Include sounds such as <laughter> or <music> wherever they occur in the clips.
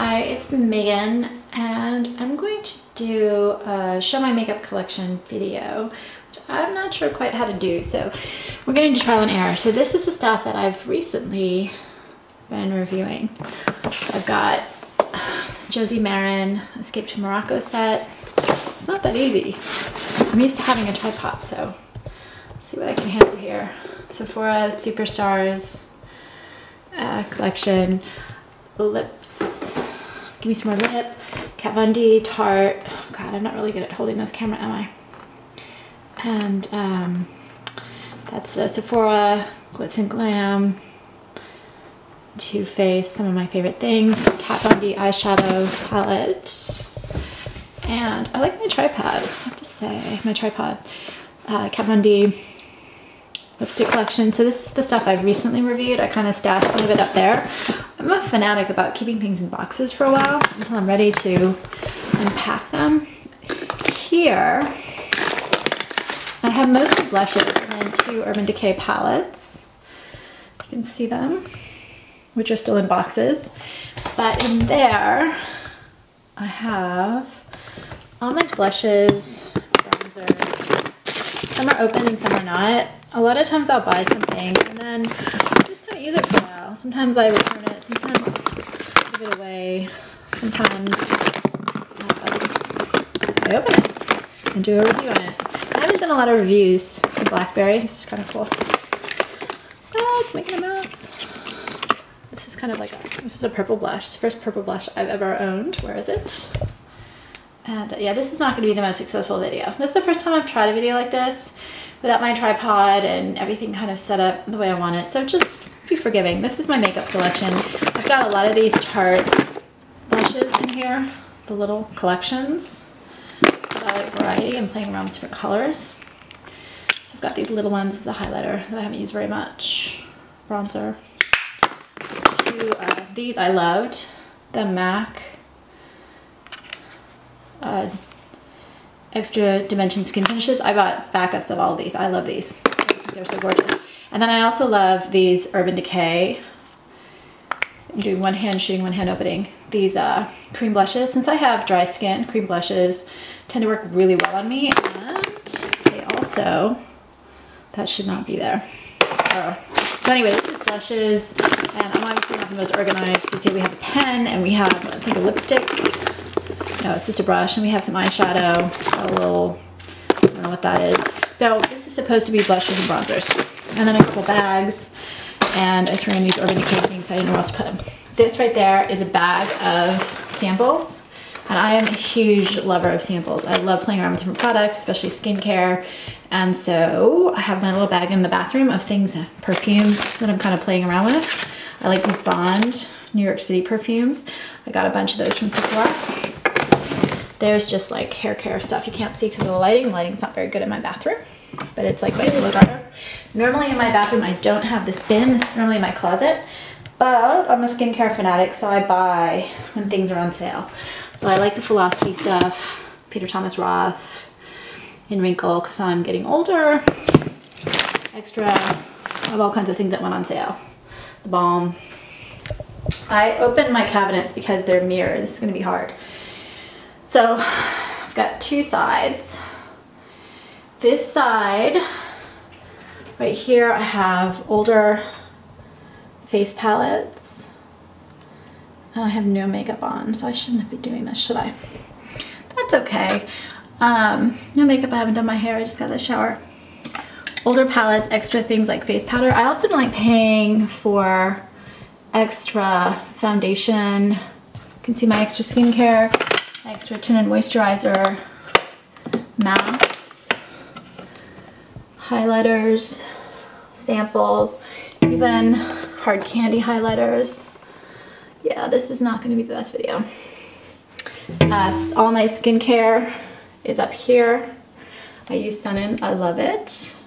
Hi, it's Megan and I'm going to do a show my makeup collection video which I'm not sure quite how to do so we're going to trial and error. So this is the stuff that I've recently been reviewing. I've got Josie Maran Escape to Morocco set. It's not that easy. I'm used to having a tripod so let's see what I can handle here. Sephora Superstars uh, collection lips. Give me some more lip. Kat Von D, Tarte. God, I'm not really good at holding this camera, am I? And um, that's uh, Sephora, Glitz and Glam, Too Faced, some of my favorite things. Kat Von D eyeshadow palette. And I like my tripod, I have to say, my tripod. Uh, Kat Von D lipstick collection. So this is the stuff I've recently reviewed. I kind of stashed some of it up there. I'm a fanatic about keeping things in boxes for a while until I'm ready to unpack them. Here, I have mostly blushes and then two Urban Decay palettes. You can see them, which are still in boxes. But in there, I have all my blushes. Some are open and some are not a lot of times I'll buy something and then I just don't use it for a while. Sometimes I return it, sometimes I give it away, sometimes I open it and do a review on it. I haven't done a lot of reviews. It's a Blackberry, this is kind of cool. Oh, it's making a mess. This is kind of like a, this is a purple blush. First purple blush I've ever owned. Where is it? And yeah, this is not going to be the most successful video. This is the first time I've tried a video like this without my tripod and everything kind of set up the way I want it. So just be forgiving. This is my makeup collection. I've got a lot of these Tarte brushes in here, the little collections. I like variety and playing around with different colors. I've got these little ones as a highlighter that I haven't used very much. Bronzer. Two, uh, these I loved. The MAC uh, extra dimension skin finishes. I bought backups of all of these. I love these. They're so gorgeous. And then I also love these Urban Decay. I'm doing one hand shooting, one hand opening. These uh, cream blushes. Since I have dry skin, cream blushes tend to work really well on me. And they also, that should not be there. Oh. So anyway, this is blushes. And I'm obviously not the most organized because here we have a pen and we have, I think, a lipstick no, it's just a brush and we have some eyeshadow, a little, I don't know what that is. So this is supposed to be blushes and bronzers. And then a couple bags and I threw in these Urban Decay things I didn't know else to put them. This right there is a bag of samples and I am a huge lover of samples. I love playing around with different products, especially skincare. And so I have my little bag in the bathroom of things, uh, perfumes that I'm kind of playing around with. I like these Bond New York City perfumes. I got a bunch of those from Sephora. There's just like hair care stuff. You can't see because of the lighting. Lighting's not very good in my bathroom, but it's like blow dryer. Normally in my bathroom, I don't have this bin. This is normally my closet, but I'm a skincare fanatic, so I buy when things are on sale. So I like the Philosophy stuff, Peter Thomas Roth, Un-Wrinkle, because I'm getting older. Extra, of all kinds of things that went on sale. The balm. I opened my cabinets because they're mirrored. This is gonna be hard. So I've got two sides. This side, right here, I have older face palettes. And I have no makeup on, so I shouldn't be doing this, should I? That's okay. Um, no makeup, I haven't done my hair, I just got the shower. Older palettes, extra things like face powder. I also don't like paying for extra foundation. You can see my extra skincare extra tinted moisturizer, masks, highlighters, samples, even hard candy highlighters. Yeah, this is not going to be the best video. Uh, all my skincare is up here. I use Sunin, I love it.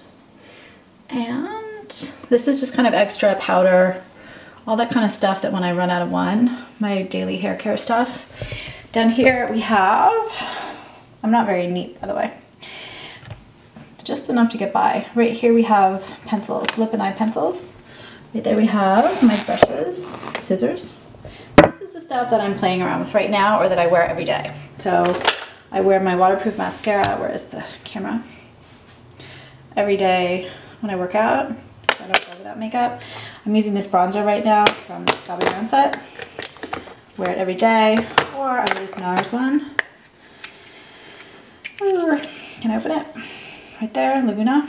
And this is just kind of extra powder, all that kind of stuff that when I run out of one, my daily hair care stuff. Down here we have, I'm not very neat by the way, just enough to get by. Right here we have pencils, lip and eye pencils. Right there we have my brushes, scissors. This is the stuff that I'm playing around with right now or that I wear every day. So I wear my waterproof mascara, where is the camera? Every day when I work out, I don't go without makeup. I'm using this bronzer right now from Bobbi Brown set. Wear it every day, or I use NARS one. Can I open it? Right there, Laguna.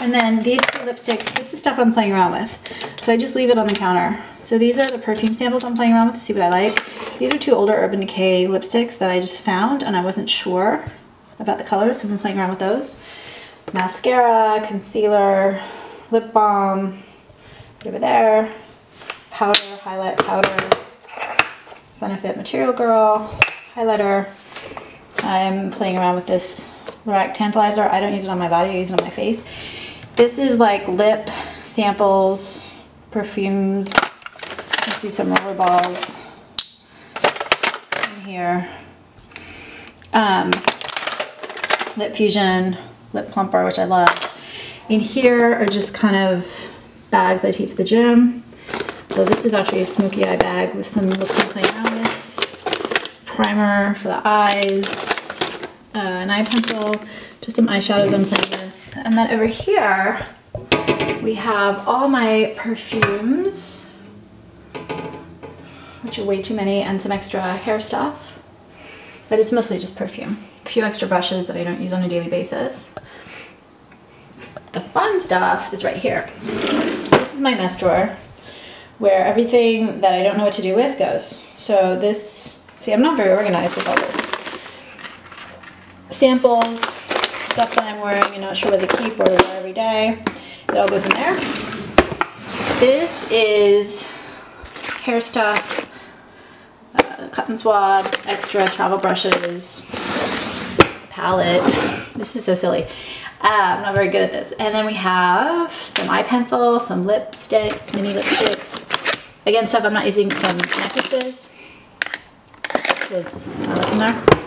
And then these two lipsticks, this is stuff I'm playing around with. So I just leave it on the counter. So these are the perfume samples I'm playing around with to see what I like. These are two older Urban Decay lipsticks that I just found and I wasn't sure about the colors, so I've been playing around with those. Mascara, concealer, lip balm, over there, powder, highlight powder, Benefit Material Girl, highlighter. I'm playing around with this Lorac Tantalizer. I don't use it on my body, I use it on my face. This is like lip samples, perfumes. You see some roller balls in here. Um, lip Fusion, Lip Plumper, which I love. In here are just kind of bags I take to the gym. So this is actually a smoky eye bag with some looks I'm playing around with. Primer for the eyes, uh, an eye pencil, just some eyeshadows I'm playing with. And then over here, we have all my perfumes, which are way too many, and some extra hair stuff. But it's mostly just perfume. A few extra brushes that I don't use on a daily basis. The fun stuff is right here. This is my mess drawer where everything that I don't know what to do with goes. So this, see I'm not very organized with all this. Samples, stuff that I'm wearing and not sure whether to keep or wear every day. It all goes in there. This is hair stuff, uh, cotton swabs, extra travel brushes, palette. This is so silly. Uh, I'm not very good at this. And then we have some eye pencil, some lipsticks, mini lipsticks. Again, stuff I'm not using, some necklaces. Because I there.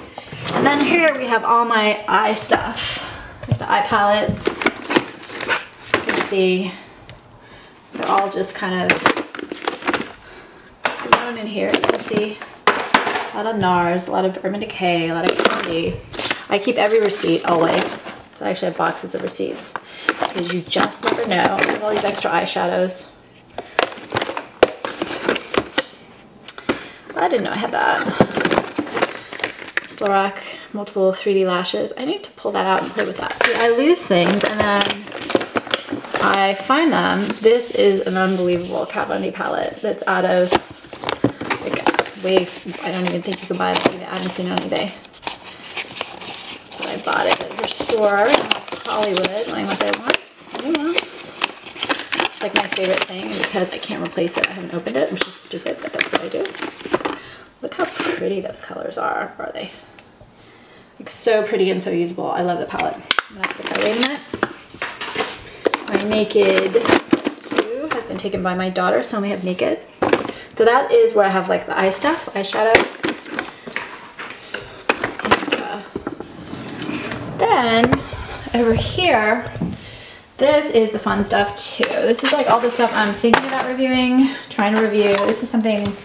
And then here we have all my eye stuff. Like the eye palettes. You can see they're all just kind of thrown in here. You can see a lot of NARS, a lot of Urban Decay, a lot of candy. I keep every receipt always. So I actually have boxes of receipts because you just never know. I have all these extra eyeshadows. I didn't know I had that. Lorac multiple 3D lashes. I need to pull that out and play with that. See, I lose things and then I find them. This is an unbelievable Kat Von D palette that's out of like way, I don't even think you can buy it. I haven't seen it on eBay. But I bought it at her store in Hollywood I went there once. once. It's like my favorite thing because I can't replace it. I haven't opened it, which is stupid, but that's what I do. Look how pretty those colors are, are they? Like so pretty and so usable. I love the palette. I'm gonna put that away a minute. My Naked 2 has been taken by my daughter, so I only have Naked. So that is where I have like the eye stuff, eyeshadow. And uh, then over here, this is the fun stuff too. This is like all the stuff I'm thinking about reviewing, trying to review. This is something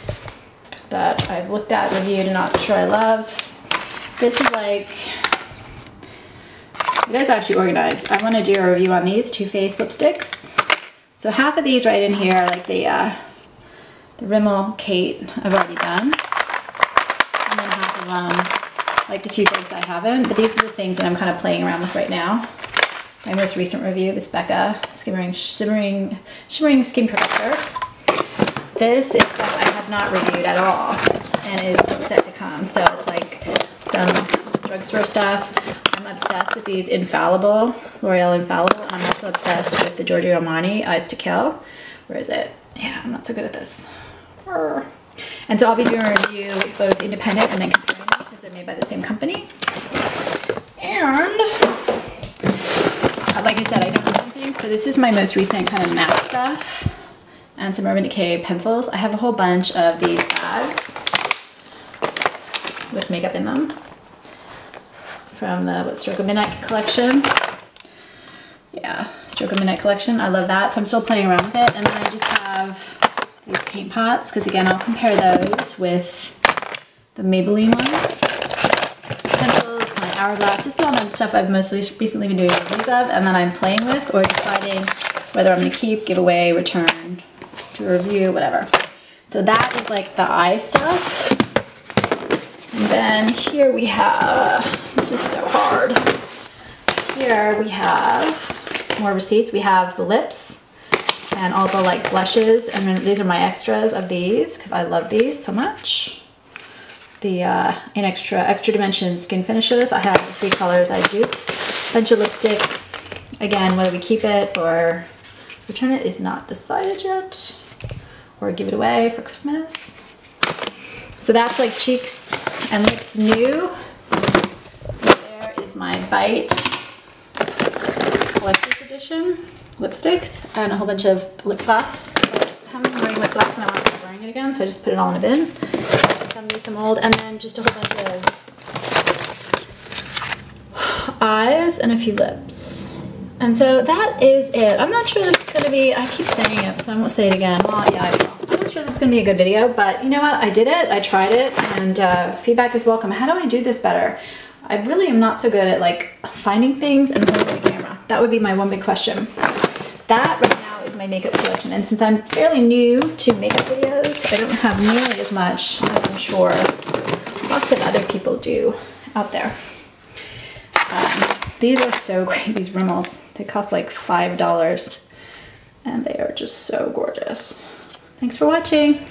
that I've looked at, reviewed, and not sure I love. This is like, it is actually organized. I want to do a review on these Too Faced lipsticks. So half of these right in here, are like the, uh, the Rimmel Kate, I've already done. And then half of them, like the Too Faced I haven't. But these are the things that I'm kind of playing around with right now. My most recent review, this Becca Skimmering, Shimmering, Shimmering Skin Perfector. This is stuff I have not reviewed at all and is set to come. So it's like some drugstore stuff. I'm obsessed with these Infallible, L'Oreal Infallible. I'm also obsessed with the Giorgio Armani Eyes to Kill. Where is it? Yeah, I'm not so good at this. And so I'll be doing a review both independent and then comparing them because they're made by the same company. And uh, like I said, I don't know something. So this is my most recent kind of MAC stuff and some Urban Decay pencils. I have a whole bunch of these bags with makeup in them from the what Stroke of Midnight collection. Yeah, Stroke of Midnight collection. I love that. So I'm still playing around with it. And then I just have these paint pots because again, I'll compare those with the Maybelline ones. Pencils, my hourglass. This is all the stuff I've mostly recently been doing reviews of and then I'm playing with or deciding whether I'm gonna keep, give away, return, do a review, whatever. So that is like the eye stuff. And then here we have, this is so hard. Here we have more receipts. We have the lips and all the like blushes. And then these are my extras of these because I love these so much. The uh, in extra, extra dimension skin finishes. I have three colors I dupes. Bunch of lipsticks. Again, whether we keep it or return it is not decided yet. Or give it away for Christmas. So that's like cheeks and lips new. There is my Bite collector's edition lipsticks and a whole bunch of lip gloss. I haven't been wearing lip gloss and I want to start wearing it again, so I just put it all in a bin. Some old, and then just a whole bunch of eyes and a few lips. And so that is it. I'm not sure this is gonna be, I keep saying it, so I won't say it again. Well, yeah. I'm not sure this is gonna be a good video, but you know what? I did it, I tried it, and uh, feedback is welcome. How do I do this better? I really am not so good at like finding things and holding the camera. That would be my one big question. That right now is my makeup collection. And since I'm fairly new to makeup videos, I don't have nearly as much as I'm sure lots of other people do out there. Um, these are so <laughs> great, these Rimmels. They cost like $5 and they are just so gorgeous. Thanks for watching.